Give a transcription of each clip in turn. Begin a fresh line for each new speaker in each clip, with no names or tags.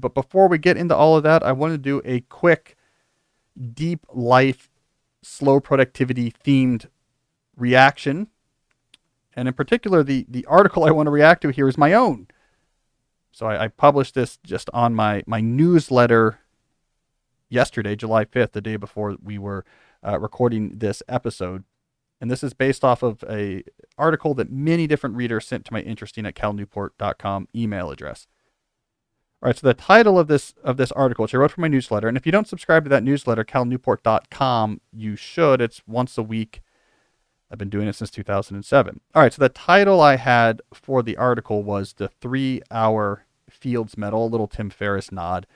But before we get into all of that, I want to do a quick deep life, slow productivity themed reaction. And in particular, the, the article I want to react to here is my own. So I, I published this just on my, my newsletter yesterday, July 5th, the day before we were uh, recording this episode. And this is based off of a article that many different readers sent to my interesting at calnewport.com email address. All right, so the title of this of this article, which I wrote for my newsletter, and if you don't subscribe to that newsletter, calnewport.com, you should. It's once a week. I've been doing it since 2007. All right, so the title I had for the article was the three-hour Fields Medal, little Tim Ferriss nod,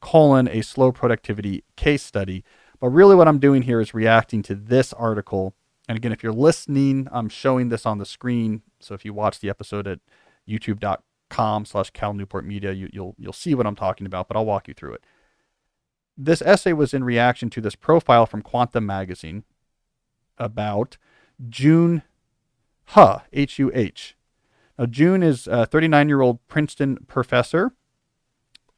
colon a slow productivity case study. But really, what I'm doing here is reacting to this article. And again, if you're listening, I'm showing this on the screen. So if you watch the episode at youtube.com com slash Cal Newport Media. You, you'll you'll see what I'm talking about, but I'll walk you through it. This essay was in reaction to this profile from Quanta Magazine about June Huh, H U H. Now, June is a 39 year old Princeton professor.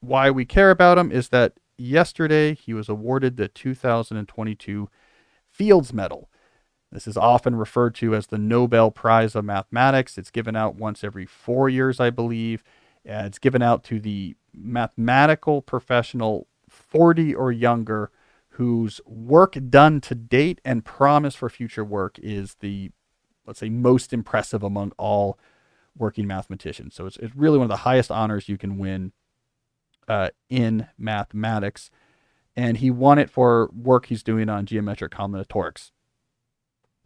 Why we care about him is that yesterday he was awarded the 2022 Fields Medal. This is often referred to as the Nobel Prize of Mathematics. It's given out once every four years, I believe. Uh, it's given out to the mathematical professional 40 or younger whose work done to date and promise for future work is the, let's say, most impressive among all working mathematicians. So it's, it's really one of the highest honors you can win uh, in mathematics. And he won it for work he's doing on geometric combinatorics.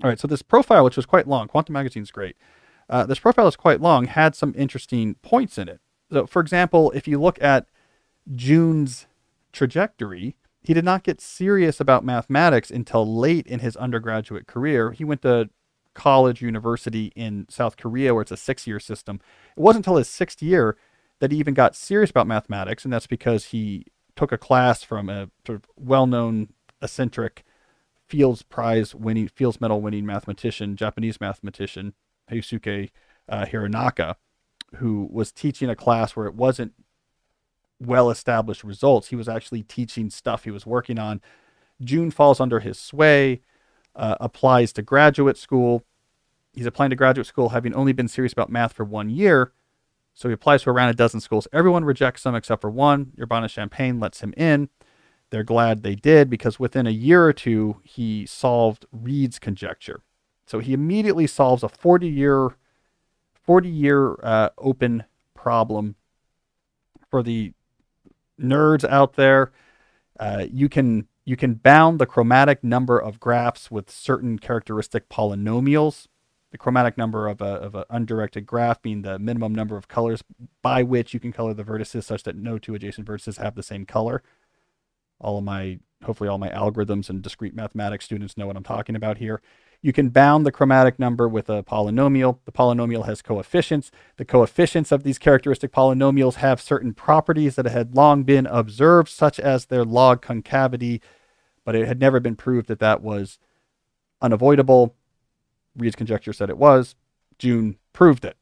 All right, so this profile, which was quite long, Quanta Magazine's great. Uh, this profile is quite long, had some interesting points in it. So, for example, if you look at June's trajectory, he did not get serious about mathematics until late in his undergraduate career. He went to college, university in South Korea, where it's a six year system. It wasn't until his sixth year that he even got serious about mathematics, and that's because he took a class from a sort of well known eccentric Fields Prize winning, Fields Medal winning mathematician, Japanese mathematician, Heisuke uh, Hironaka, who was teaching a class where it wasn't well established results. He was actually teaching stuff he was working on. June falls under his sway, uh, applies to graduate school. He's applying to graduate school having only been serious about math for one year. So he applies to around a dozen schools. Everyone rejects him except for one. Urbana Champaign lets him in. They're glad they did because within a year or two, he solved Read's conjecture. So he immediately solves a 40 year, 40 year uh, open problem for the nerds out there. Uh, you can you can bound the chromatic number of graphs with certain characteristic polynomials. The chromatic number of a of an undirected graph being the minimum number of colors by which you can color the vertices such that no two adjacent vertices have the same color all of my hopefully all my algorithms and discrete mathematics students know what I'm talking about here. You can bound the chromatic number with a polynomial. The polynomial has coefficients. The coefficients of these characteristic polynomials have certain properties that had long been observed, such as their log concavity, but it had never been proved that that was unavoidable. Read's conjecture said it was. June proved it.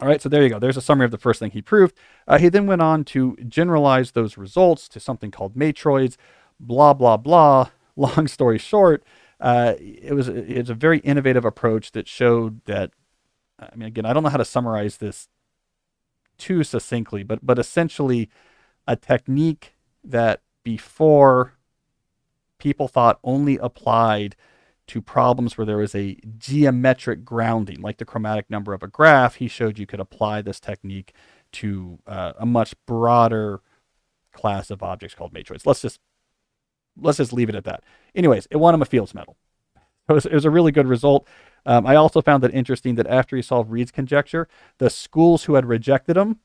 All right, so there you go. There's a summary of the first thing he proved. Uh, he then went on to generalize those results to something called matroids, blah, blah, blah. Long story short, uh, it, was, it was a very innovative approach that showed that, I mean, again, I don't know how to summarize this too succinctly, but, but essentially a technique that before people thought only applied – to problems where there was a geometric grounding, like the chromatic number of a graph, he showed you could apply this technique to uh, a much broader class of objects called matroids. Let's just let's just leave it at that. Anyways, it won him a Fields Medal. It was, it was a really good result. Um, I also found it interesting that after he solved Read's conjecture, the schools who had rejected him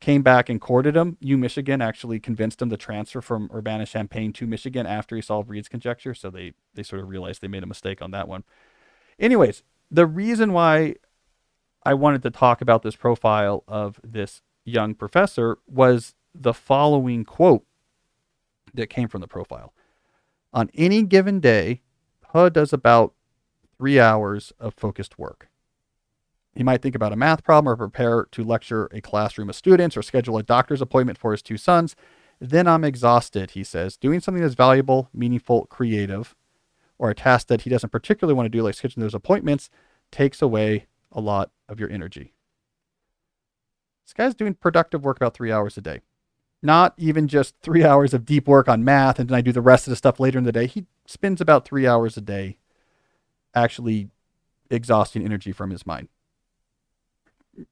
came back and courted him. U Michigan actually convinced him to transfer from Urbana Champaign to Michigan after he solved Read's conjecture. So they they sort of realized they made a mistake on that one. Anyways, the reason why I wanted to talk about this profile of this young professor was the following quote that came from the profile. On any given day, Huh does about three hours of focused work. He might think about a math problem or prepare to lecture a classroom of students or schedule a doctor's appointment for his two sons. Then I'm exhausted, he says. Doing something that's valuable, meaningful, creative, or a task that he doesn't particularly want to do, like scheduling those appointments, takes away a lot of your energy. This guy's doing productive work about three hours a day. Not even just three hours of deep work on math and then I do the rest of the stuff later in the day. He spends about three hours a day actually exhausting energy from his mind.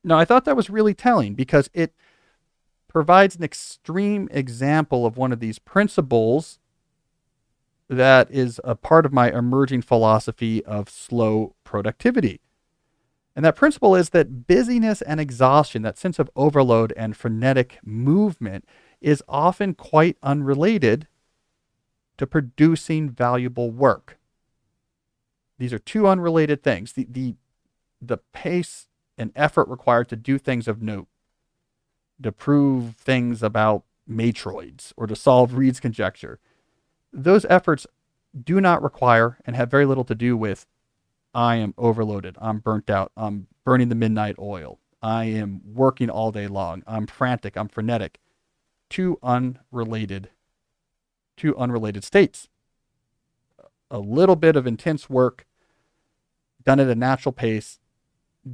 Now, I thought that was really telling because it provides an extreme example of one of these principles that is a part of my emerging philosophy of slow productivity. And that principle is that busyness and exhaustion, that sense of overload and frenetic movement, is often quite unrelated to producing valuable work. These are two unrelated things. The, the, the pace and effort required to do things of note, to prove things about matroids, or to solve Read's conjecture, those efforts do not require and have very little to do with I am overloaded. I'm burnt out. I'm burning the midnight oil. I am working all day long. I'm frantic. I'm frenetic. Two unrelated, two unrelated states. A little bit of intense work done at a natural pace,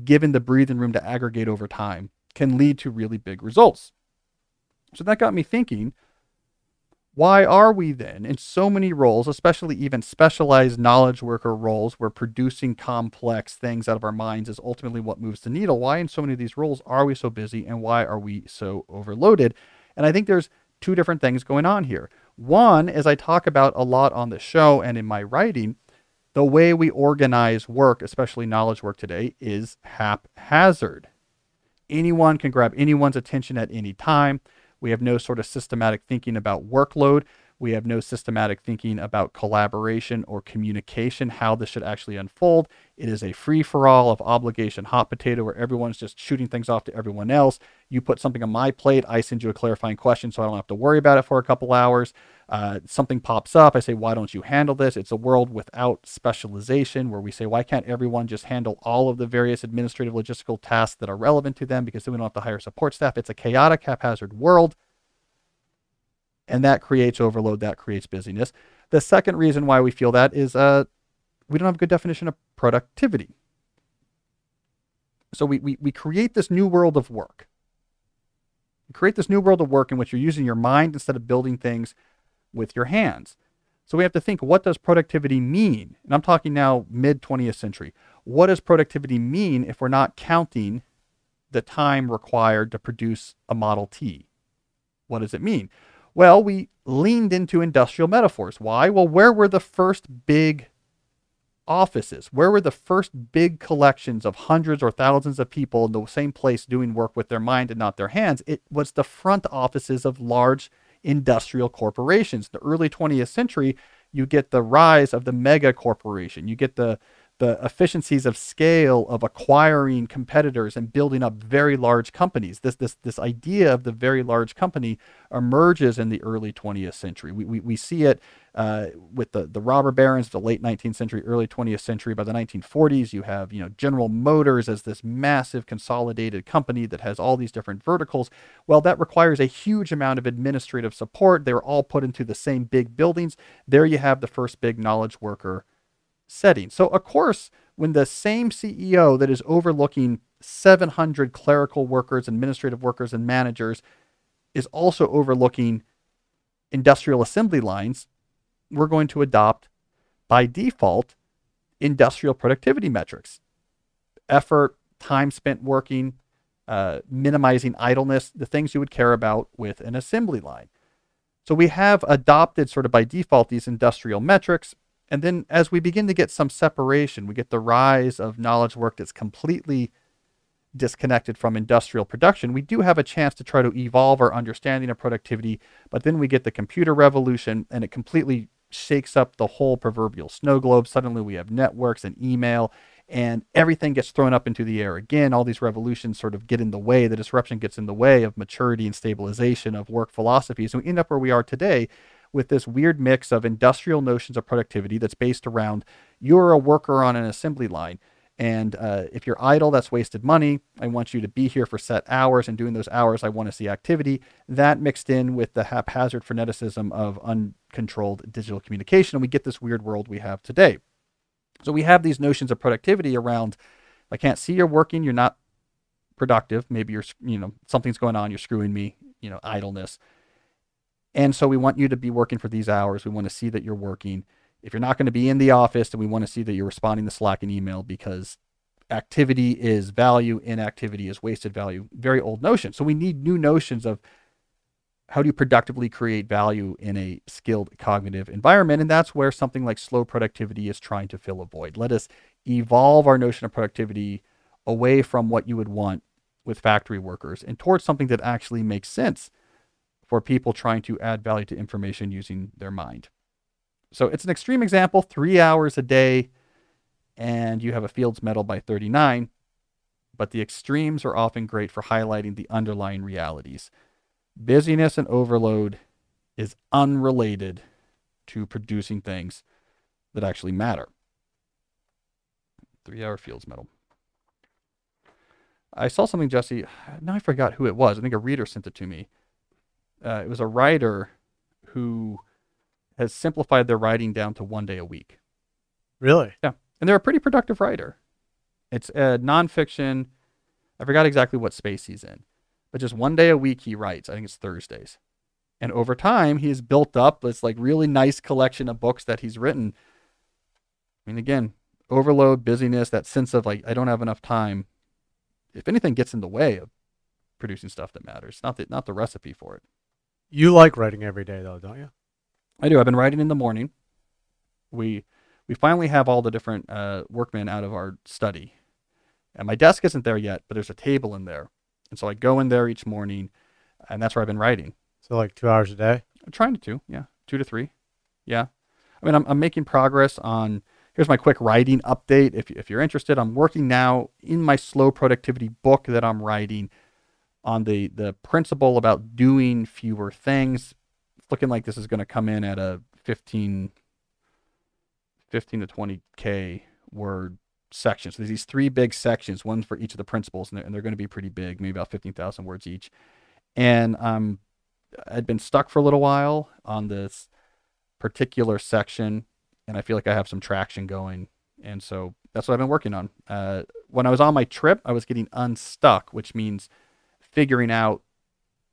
given the breathing room to aggregate over time, can lead to really big results. So that got me thinking why are we then in so many roles, especially even specialized knowledge worker roles where producing complex things out of our minds is ultimately what moves the needle? Why in so many of these roles are we so busy and why are we so overloaded? And I think there's two different things going on here. One, as I talk about a lot on the show and in my writing, the way we organize work, especially knowledge work today, is haphazard. Anyone can grab anyone's attention at any time. We have no sort of systematic thinking about workload. We have no systematic thinking about collaboration or communication, how this should actually unfold. It is a free for all of obligation hot potato where everyone's just shooting things off to everyone else. You put something on my plate, I send you a clarifying question so I don't have to worry about it for a couple hours. Uh, something pops up. I say, why don't you handle this? It's a world without specialization where we say, why can't everyone just handle all of the various administrative logistical tasks that are relevant to them because then we don't have to hire support staff? It's a chaotic, haphazard world. And that creates overload, that creates busyness. The second reason why we feel that is uh, we don't have a good definition of productivity. So we, we, we create this new world of work. You create this new world of work in which you're using your mind instead of building things with your hands. So we have to think what does productivity mean? And I'm talking now mid 20th century. What does productivity mean if we're not counting the time required to produce a Model T? What does it mean? Well, we leaned into industrial metaphors. Why? Well, where were the first big offices? Where were the first big collections of hundreds or thousands of people in the same place doing work with their mind and not their hands? It was the front offices of large industrial corporations. The early 20th century, you get the rise of the mega corporation. You get the the efficiencies of scale of acquiring competitors and building up very large companies. This this this idea of the very large company emerges in the early 20th century. We, we, we see it uh, with the, the robber barons, of the late 19th century, early 20th century. By the 1940s, you have you know General Motors as this massive consolidated company that has all these different verticals. Well, that requires a huge amount of administrative support. They were all put into the same big buildings. There you have the first big knowledge worker setting. So, of course, when the same CEO that is overlooking 700 clerical workers, administrative workers, and managers is also overlooking industrial assembly lines, we're going to adopt by default industrial productivity metrics effort, time spent working, uh, minimizing idleness, the things you would care about with an assembly line. So we have adopted sort of by default these industrial metrics. And then as we begin to get some separation, we get the rise of knowledge work that's completely disconnected from industrial production, we do have a chance to try to evolve our understanding of productivity. But then we get the computer revolution and it completely shakes up the whole proverbial snow globe. Suddenly we have networks and email and everything gets thrown up into the air again. All these revolutions sort of get in the way. The disruption gets in the way of maturity and stabilization of work philosophies. And we end up where we are today with this weird mix of industrial notions of productivity that's based around you're a worker on an assembly line And uh, if you're idle, that's wasted money. I want you to be here for set hours, and doing those hours, I want to see activity. That mixed in with the haphazard freneticism of uncontrolled digital communication, and we get this weird world we have today. So we have these notions of productivity around I can't see you're working, you're not productive. Maybe you're, you know, something's going on, you're screwing me, you know, idleness. And so we want you to be working for these hours. We want to see that you're working. If you're not going to be in the office, then we want to see that you're responding to Slack and email because activity is value, inactivity is wasted value. Very old notion. So we need new notions of how do you productively create value in a skilled cognitive environment? And that's where something like slow productivity is trying to fill a void. Let us evolve our notion of productivity away from what you would want with factory workers and towards something that actually makes sense for people trying to add value to information using their mind. So it's an extreme example, three hours a day, and you have a Fields medal by 39. But the extremes are often great for highlighting the underlying realities. Busyness and overload is unrelated to producing things that actually matter. Three hour Fields medal. I saw something, Jesse. Now I forgot who it was. I think a reader sent it to me. Uh, it was a writer who has simplified their writing down to one day a week.
Really?
Yeah. And they're a pretty productive writer. It's a nonfiction. I forgot exactly what space he's in, but just one day a week he writes. I think it's Thursdays. And over time, he has built up this like really nice collection of books that he's written. I mean, again, overload, busyness, that sense of like, I don't have enough time. If anything gets in the way of producing stuff that matters, not the, not the recipe for it.
You like writing every day, though, don't you?
I do. I've been writing in the morning. We we finally have all the different uh, workmen out of our study, and my desk isn't there yet, but there's a table in there, and so I go in there each morning, and that's where I've been writing.
So like two hours a day.
I'm trying to two, yeah, two to three, yeah. I mean, I'm I'm making progress on. Here's my quick writing update. If if you're interested, I'm working now in my slow productivity book that I'm writing on the the principle about doing fewer things. It's looking like this is going to come in at a 15, 15 to 20k word section. So there's these three big sections, one for each of the principles, and they're, they're going to be pretty big, maybe about 15,000 words each. And um, I'd been stuck for a little while on this particular section, and I feel like I have some traction going. And so that's what I've been working on. Uh, when I was on my trip, I was getting unstuck, which means figuring out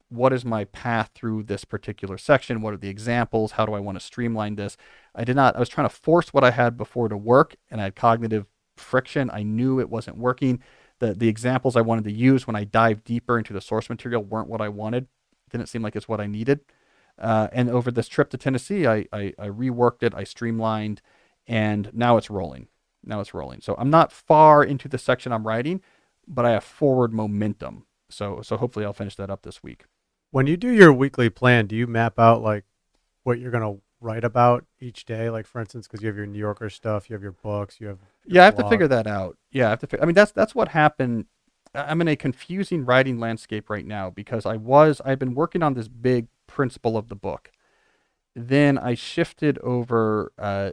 what is my path through this particular section? What are the examples? How do I want to streamline this? I did not, I was trying to force what I had before to work and I had cognitive friction. I knew it wasn't working. The, the examples I wanted to use when I dived deeper into the source material weren't what I wanted. Didn't seem like it's what I needed. Uh, and over this trip to Tennessee, I, I, I reworked it, I streamlined, and now it's rolling. Now it's rolling. So I'm not far into the section I'm writing, but I have forward momentum. So so hopefully I'll finish that up this week.
When you do your weekly plan, do you map out like what you're going to write about each day? Like for instance, because you have your New Yorker stuff, you have your books, you have
Yeah, I have to figure that out. Yeah, I have to. Fi- I mean, that's that's what happened. I'm in a confusing writing landscape right now because I was I've been working on this big principle of the book. Then I shifted over uh,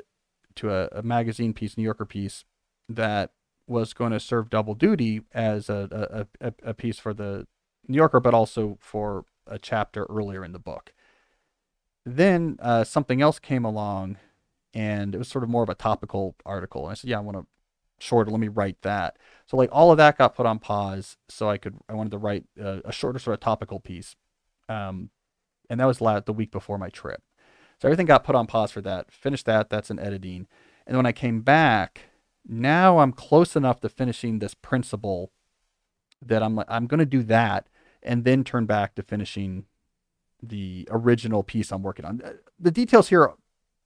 to a, a magazine piece, New Yorker piece, that was going to serve double duty as a, a, a, piece for the New Yorker, but also for a chapter earlier in the book. Then uh, something else came along, and it was sort of more of a topical article. And I said, "Yeah, I want to shorter. Let me write that." So like all of that got put on pause, so I could I wanted to write a, a shorter sort of topical piece, um, and that was la- the week before my trip. So everything got put on pause for that. Finished that. That's in editing. And when I came back, now I'm close enough to finishing this principle that I'm like I'm going to do that and then turn back to finishing the original piece I'm working on. Uh, The details here are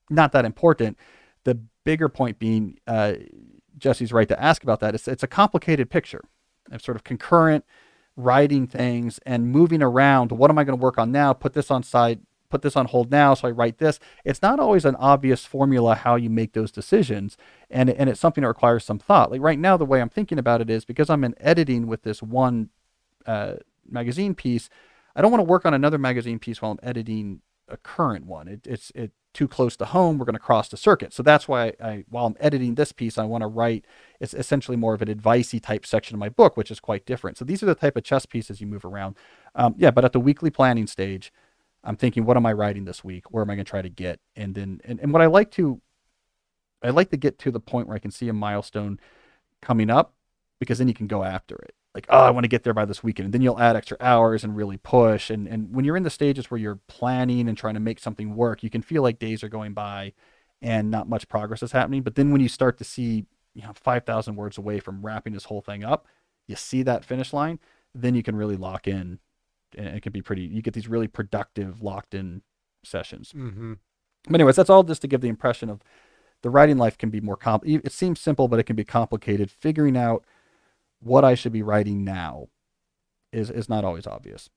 not that important. The bigger point being, uh, Jesse's right to ask about that. It's it's a complicated picture of sort of concurrent writing things and moving around. What am I going to work on now? Put this on side. Put this on hold now, so I write this. It's not always an obvious formula how you make those decisions, and and it's something that requires some thought. Like right now, the way I'm thinking about it is because I'm in editing with this one uh, magazine piece. I don't want to work on another magazine piece while I'm editing a current one. It, it's it too close to home. We're going to cross the circuit. So that's why I, while I'm editing this piece, I want to write. It's essentially more of an advicey type section of my book, which is quite different. So these are the type of chess pieces you move around. Um, yeah, but at the weekly planning stage, I'm thinking, what am I writing this week? Where am I going to try to get? And then, and, and what I like to, I like to get to the point where I can see a milestone coming up because then you can go after it. Like, oh, I want to get there by this weekend. And then you'll add extra hours and really push. And, and when you're in the stages where you're planning and trying to make something work, you can feel like days are going by and not much progress is happening. But then when you start to see, you know, 5,000 words away from wrapping this whole thing up, you see that finish line, then you can really lock in. And it can be pretty, you get these really productive, locked in sessions.
Mm-hmm.
But anyways, that's all just to give the impression of the writing life can be more comp. It seems simple, but it can be complicated. Figuring out what I should be writing now is is not always obvious.